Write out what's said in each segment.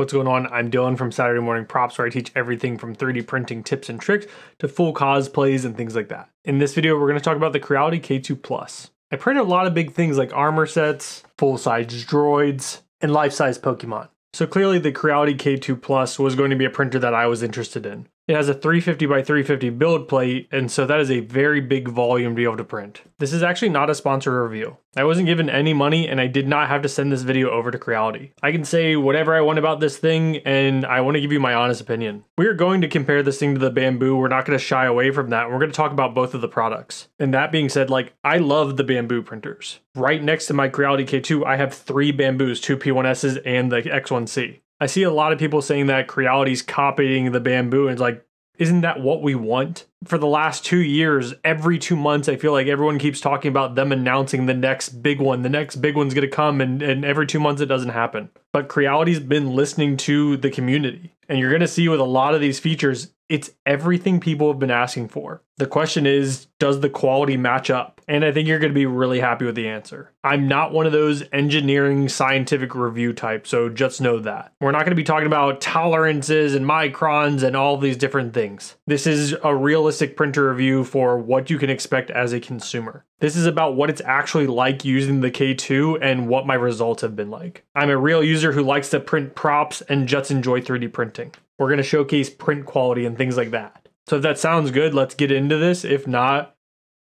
What's going on? I'm Dylan from Saturday Morning Props, where I teach everything from 3D printing tips and tricks to full cosplays and things like that. In this video, we're going to talk about the Creality K2 Plus. I printed a lot of big things like armor sets, full-size droids, and life-size Pokemon. So clearly the Creality K2 Plus was going to be a printer that I was interested in. It has a 350 by 350 build plate, and so that is a very big volume to be able to print. This is actually not a sponsor review. I wasn't given any money and I did not have to send this video over to Creality. I can say whatever I want about this thing and I want to give you my honest opinion. We are going to compare this thing to the Bambu. We're not going to shy away from that. We're going to talk about both of the products. And that being said, like I love the Bambu printers. Right next to my Creality K2, I have three Bambus, two P1Ss and the X1C. I see a lot of people saying that Creality's copying the Bambu and it's like, isn't that what we want? For the last two years, every two months, I feel like everyone keeps talking about them announcing the next big one. The next big one's gonna come, and, and every two months it doesn't happen. But Creality's been listening to the community. And you're gonna see with a lot of these features, it's everything people have been asking for. The question is, does the quality match up? And I think you're going to be really happy with the answer. I'm not one of those engineering scientific review types, so just know that. We're not going to be talking about tolerances and microns and all these different things. This is a realistic printer review for what you can expect as a consumer. This is about what it's actually like using the K2 and what my results have been like. I'm a real user who likes to print props and just enjoy 3D printing. We're going to showcase print quality and things like that. So if that sounds good, let's get into this. If not,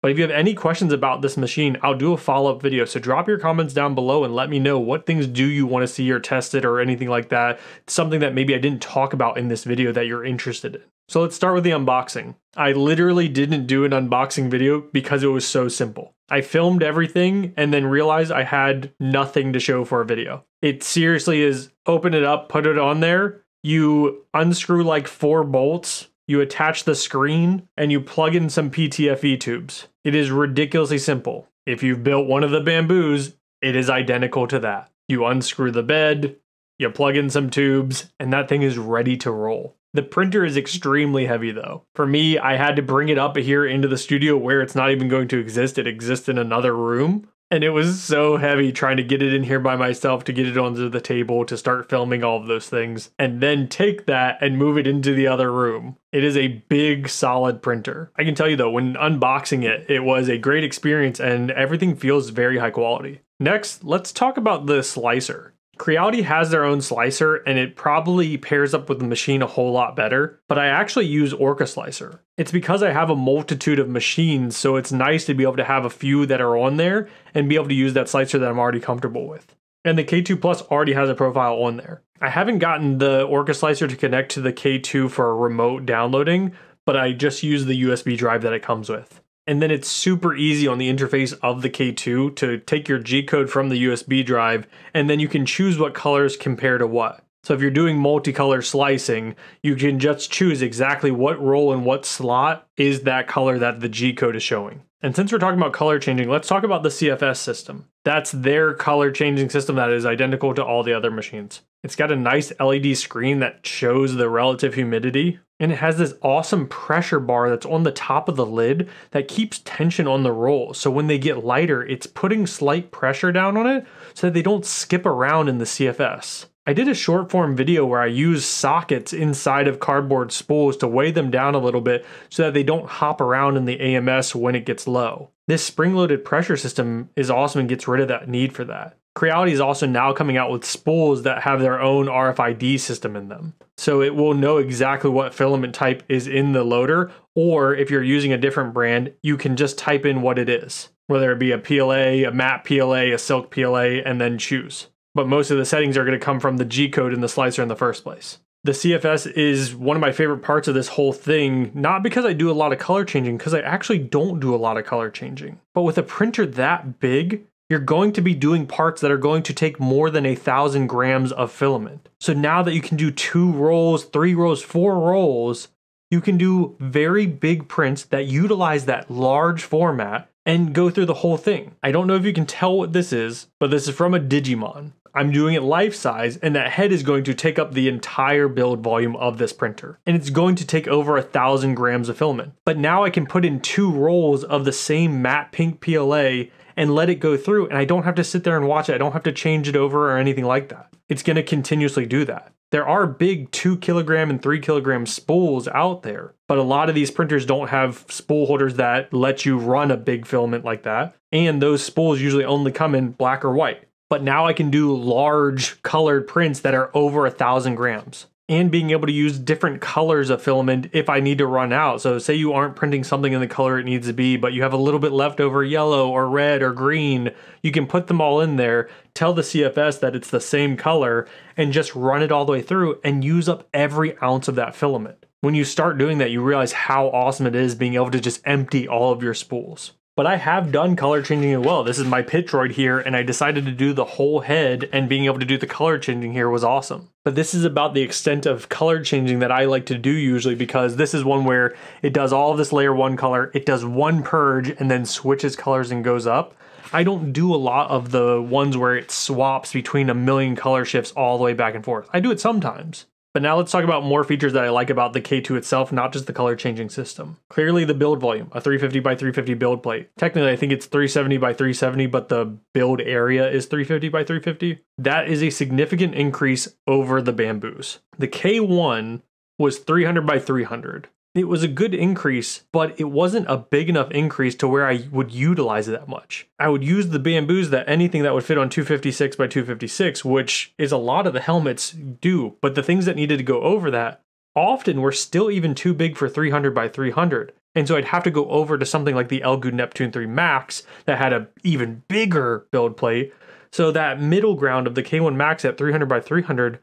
but if you have any questions about this machine, I'll do a follow-up video. So drop your comments down below and let me know what things do you want to see or tested or anything like that. Something that maybe I didn't talk about in this video that you're interested in. So let's start with the unboxing. I literally didn't do an unboxing video because it was so simple. I filmed everything and then realized I had nothing to show for a video. It seriously is open it up, put it on there, you unscrew like four bolts, you attach the screen, and you plug in some PTFE tubes. It is ridiculously simple. If you've built one of the Bambus, it is identical to that. You unscrew the bed, you plug in some tubes, and that thing is ready to roll. The printer is extremely heavy though. For me, I had to bring it up here into the studio where it's not even going to exist. It exists in another room. And it was so heavy trying to get it in here by myself to get it onto the table to start filming all of those things and then take that and move it into the other room. It is a big, solid printer. I can tell you though, when unboxing it, it was a great experience and everything feels very high quality. Next, let's talk about the slicer. Creality has their own slicer and it probably pairs up with the machine a whole lot better, but I actually use Orca Slicer. It's because I have a multitude of machines, so it's nice to be able to have a few that are on there and be able to use that slicer that I'm already comfortable with. And the K2 Plus already has a profile on there. I haven't gotten the Orca Slicer to connect to the K2 for remote downloading, but I just use the USB drive that it comes with and then it's super easy on the interface of the K2 to take your G code from the USB drive, and then you can choose what colors compare to what. So if you're doing multicolor slicing, you can just choose exactly what roll and what slot is that color that the G code is showing. And since we're talking about color changing, let's talk about the CFS system. That's their color changing system that is identical to all the other machines. It's got a nice LED screen that shows the relative humidity, and it has this awesome pressure bar that's on the top of the lid that keeps tension on the roll. So when they get lighter, it's putting slight pressure down on it so that they don't skip around in the CFS. I did a short form video where I used sockets inside of cardboard spools to weigh them down a little bit so that they don't hop around in the AMS when it gets low. This spring loaded pressure system is awesome and gets rid of that need for that. Creality is also now coming out with spools that have their own RFID system in them. So it will know exactly what filament type is in the loader, or if you're using a different brand, you can just type in what it is, whether it be a PLA, a matte PLA, a silk PLA, and then choose but most of the settings are going to come from the G code in the slicer in the first place. The CFS is one of my favorite parts of this whole thing, not because I do a lot of color changing, because I actually don't do a lot of color changing. But with a printer that big, you're going to be doing parts that are going to take more than a thousand grams of filament. So now that you can do two rolls, three rolls, four rolls, you can do very big prints that utilize that large format and go through the whole thing. I don't know if you can tell what this is, but this is from a Digimon. I'm doing it life size, and that head is going to take up the entire build volume of this printer. And it's going to take over a thousand grams of filament. But now I can put in two rolls of the same matte pink PLA and let it go through, and I don't have to sit there and watch it. I don't have to change it over or anything like that. it's going to continuously do that. There are big two kilogram and three kilogram spools out there, but a lot of these printers don't have spool holders that let you run a big filament like that. And those spools usually only come in black or white. But now I can do large colored prints that are over a thousand grams and being able to use different colors of filament if I need to run out. So, say you aren't printing something in the color it needs to be, but you have a little bit left over yellow or red or green, you can put them all in there, tell the CFS that it's the same color, and just run it all the way through and use up every ounce of that filament. When you start doing that, you realize how awesome it is being able to just empty all of your spools but I have done color changing as well. This is my pit droid here, and I decided to do the whole head, and being able to do the color changing here was awesome. But this is about the extent of color changing that I like to do usually because this is one where it does all this layer one color, it does one purge, and then switches colors and goes up. I don't do a lot of the ones where it swaps between a million color shifts all the way back and forth. I do it sometimes. But now let's talk about more features that I like about the K2 itself, not just the color changing system. Clearly the build volume, a 350 by 350 build plate. Technically I think it's 370 by 370, but the build area is 350 by 350. That is a significant increase over the Bambus. The K1 was 300 by 300 it was a good increase, but it wasn't a big enough increase to where I would utilize it that much. I would use the Bambus that anything that would fit on 256 by 256, which is a lot of the helmets do, but the things that needed to go over that often were still even too big for 300 by 300. And so I'd have to go over to something like the Elegoo Neptune 3 Max that had an even bigger build plate. So that middle ground of the K1 Max at 300 by 300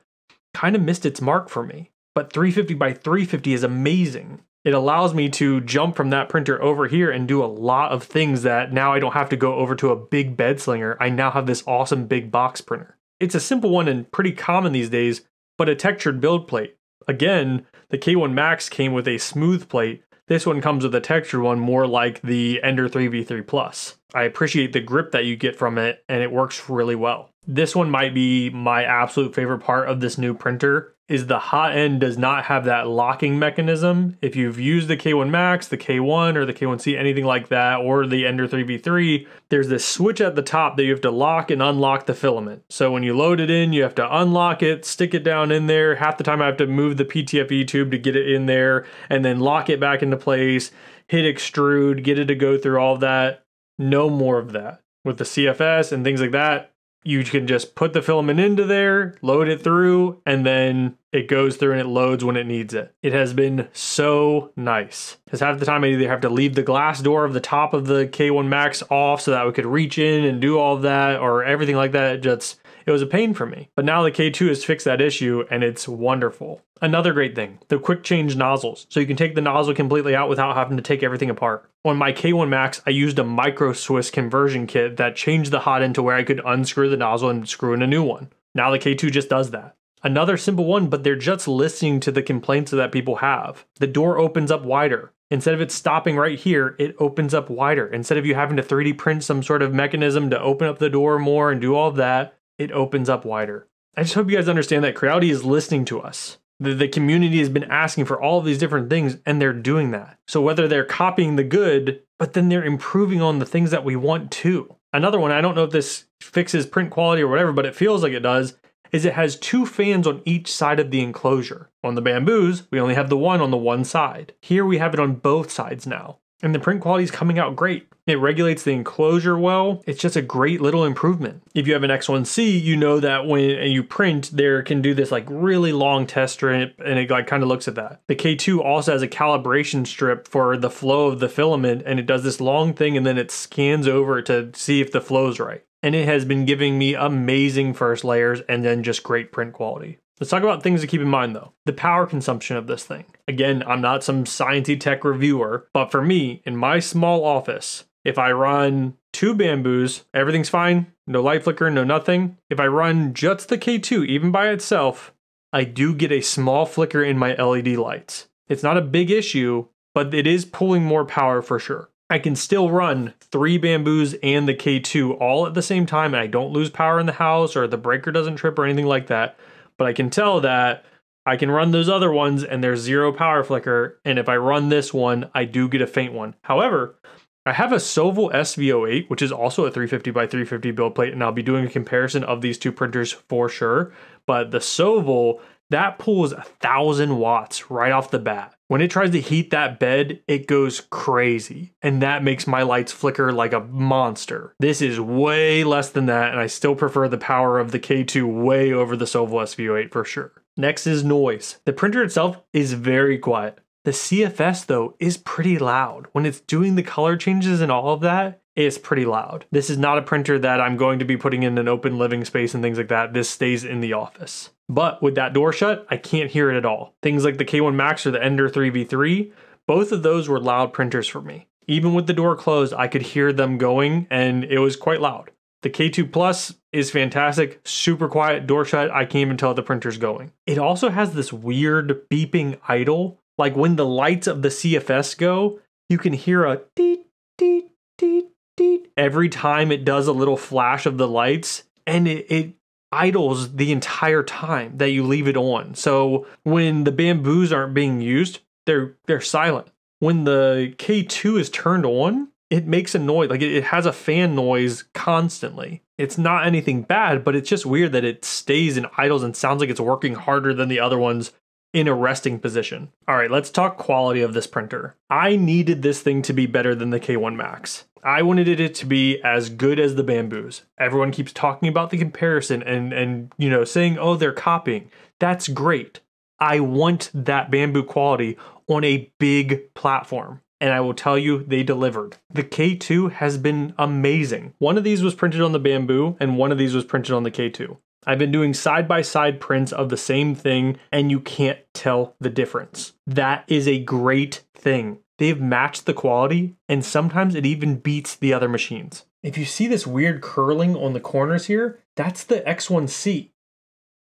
kind of missed its mark for me but 350 by 350 is amazing. It allows me to jump from that printer over here and do a lot of things that now I don't have to go over to a big bed slinger. I now have this awesome big box printer. It's a simple one and pretty common these days, but a textured build plate. Again, the K1 Max came with a smooth plate. This one comes with a textured one more like the Ender 3 V3 Plus. I appreciate the grip that you get from it and it works really well. This one might be my absolute favorite part of this new printer is the hot end does not have that locking mechanism. If you've used the K1 Max, the K1 or the K1C, anything like that, or the Ender 3v3, there's this switch at the top that you have to lock and unlock the filament. So when you load it in, you have to unlock it, stick it down in there. Half the time I have to move the PTFE tube to get it in there and then lock it back into place, hit extrude, get it to go through all that. No more of that. With the CFS and things like that, you can just put the filament into there, load it through, and then it goes through and it loads when it needs it. It has been so nice. Because half the time I either have to leave the glass door of the top of the K1 Max off so that we could reach in and do all of that or everything like that. It just it was a pain for me. But now the K2 has fixed that issue and it's wonderful. Another great thing, the quick change nozzles. So you can take the nozzle completely out without having to take everything apart. On my K1 Max, I used a micro Swiss conversion kit that changed the hot end to where I could unscrew the nozzle and screw in a new one. Now the K2 just does that. Another simple one, but they're just listening to the complaints that people have. The door opens up wider. Instead of it stopping right here, it opens up wider. Instead of you having to 3D print some sort of mechanism to open up the door more and do all of that, it opens up wider. I just hope you guys understand that Creality is listening to us. The, the community has been asking for all of these different things, and they're doing that. So whether they're copying the good, but then they're improving on the things that we want too. Another one, I don't know if this fixes print quality or whatever, but it feels like it does, is it has two fans on each side of the enclosure. On the Bambus, we only have the one on the one side. Here we have it on both sides now and the print quality is coming out great. It regulates the enclosure well. It's just a great little improvement. If you have an X1C, you know that when you print, there can do this like really long test strip and it like kind of looks at that. The K2 also has a calibration strip for the flow of the filament and it does this long thing and then it scans over to see if the flow's right. And it has been giving me amazing first layers and then just great print quality. Let's talk about things to keep in mind though. The power consumption of this thing. Again, I'm not some sciencey tech reviewer, but for me, in my small office, if I run two Bambus, everything's fine, no light flicker, no nothing. If I run just the K2, even by itself, I do get a small flicker in my LED lights. It's not a big issue, but it is pulling more power for sure. I can still run three Bambus and the K2 all at the same time, and I don't lose power in the house or the breaker doesn't trip or anything like that but I can tell that I can run those other ones and there's zero power flicker. And if I run this one, I do get a faint one. However, I have a Sovol SV08, which is also a 350 by 350 build plate, and I'll be doing a comparison of these two printers for sure. But the Sovol, that pulls a thousand watts right off the bat. When it tries to heat that bed, it goes crazy, and that makes my lights flicker like a monster. This is way less than that, and I still prefer the power of the K2 way over the Sovol SV08 for sure. Next is noise. The printer itself is very quiet. The CFS though is pretty loud. When it's doing the color changes and all of that, it's pretty loud. This is not a printer that I'm going to be putting in an open living space and things like that. This stays in the office. But with that door shut, I can't hear it at all. Things like the K1 Max or the Ender 3v3, both of those were loud printers for me. Even with the door closed, I could hear them going and it was quite loud. The K2 Plus is fantastic, super quiet, door shut, I can't even tell the printer's going. It also has this weird beeping idle, like when the lights of the CFS go, you can hear a deet, deet, deet, deet every time it does a little flash of the lights, and it, it idles the entire time that you leave it on. So when the Bambus aren't being used, they're they're silent. When the K2 is turned on, it makes a noise like it, it has a fan noise constantly it's not anything bad but it's just weird that it stays and idles and sounds like it's working harder than the other ones in a resting position all right let's talk quality of this printer i needed this thing to be better than the k1 max i wanted it to be as good as the Bambus everyone keeps talking about the comparison and and you know saying oh they're copying that's great i want that Bambu quality on a big platform and I will tell you they delivered. The K2 has been amazing. One of these was printed on the Bambu and one of these was printed on the K2. I've been doing side by side prints of the same thing and you can't tell the difference. That is a great thing. They've matched the quality and sometimes it even beats the other machines. If you see this weird curling on the corners here, that's the X1C.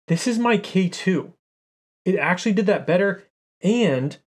This is my K2. It actually did that better and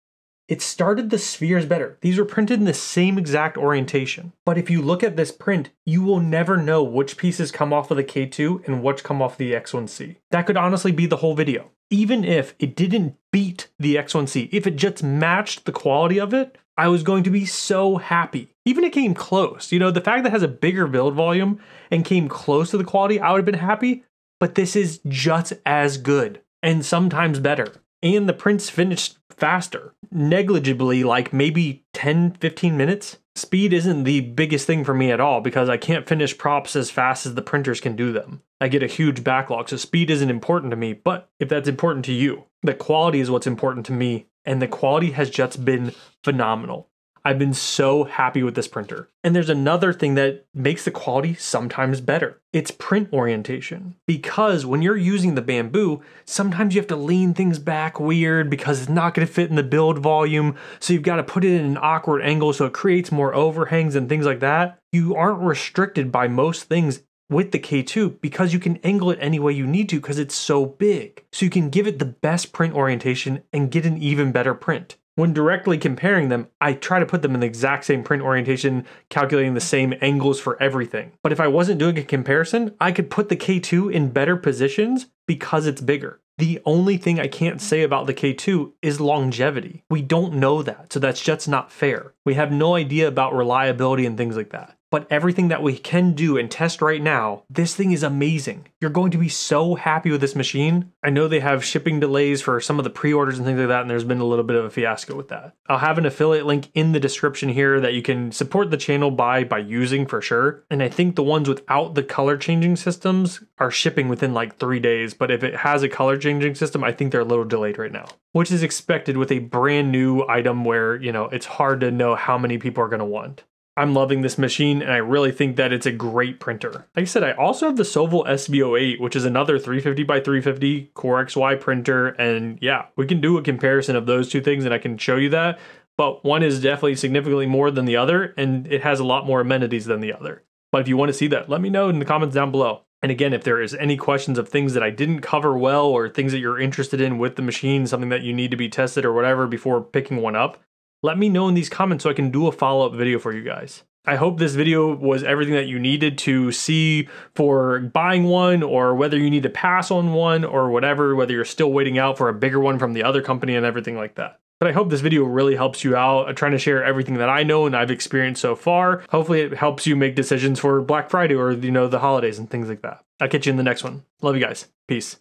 it started the spheres better. These were printed in the same exact orientation. But if you look at this print, you will never know which pieces come off of the K2 and which come off the X1C. That could honestly be the whole video. Even if it didn't beat the X1C, if it just matched the quality of it, I was going to be so happy. Even it came close. You know, the fact that it has a bigger build volume and came close to the quality, I would have been happy. But this is just as good and sometimes better. And the prints finished faster, negligibly, like maybe 10, 15 minutes. Speed isn't the biggest thing for me at all because I can't finish props as fast as the printers can do them. I get a huge backlog, so speed isn't important to me, but if that's important to you, the quality is what's important to me, and the quality has just been phenomenal. I've been so happy with this printer. And there's another thing that makes the quality sometimes better. It's print orientation. Because when you're using the Bambu, sometimes you have to lean things back weird because it's not going to fit in the build volume. So you've got to put it in an awkward angle so it creates more overhangs and things like that. You aren't restricted by most things with the K2 because you can angle it any way you need to because it's so big. So you can give it the best print orientation and get an even better print. When directly comparing them, I try to put them in the exact same print orientation, calculating the same angles for everything. But if I wasn't doing a comparison, I could put the K2 in better positions because it's bigger. The only thing I can't say about the K2 is longevity. We don't know that, so that's just not fair. We have no idea about reliability and things like that but everything that we can do and test right now, this thing is amazing. You're going to be so happy with this machine. I know they have shipping delays for some of the pre-orders and things like that, and there's been a little bit of a fiasco with that. I'll have an affiliate link in the description here that you can support the channel by by using for sure. And I think the ones without the color changing systems are shipping within like three days, but if it has a color changing system, I think they're a little delayed right now, which is expected with a brand new item where, you know, it's hard to know how many people are going to want. I'm loving this machine and I really think that it's a great printer. Like I said, I also have the Sovol SV08, which is another 350 by 350 Core XY printer. And yeah, we can do a comparison of those two things and I can show you that. But one is definitely significantly more than the other and it has a lot more amenities than the other. But if you want to see that, let me know in the comments down below. And again, if there is any questions of things that I didn't cover well or things that you're interested in with the machine, something that you need to be tested or whatever before picking one up, let me know in these comments so I can do a follow-up video for you guys. I hope this video was everything that you needed to see for buying one or whether you need to pass on one or whatever, whether you're still waiting out for a bigger one from the other company and everything like that. But I hope this video really helps you out. I'm trying to share everything that I know and I've experienced so far. Hopefully it helps you make decisions for Black Friday or, you know, the holidays and things like that. I'll catch you in the next one. Love you guys. Peace.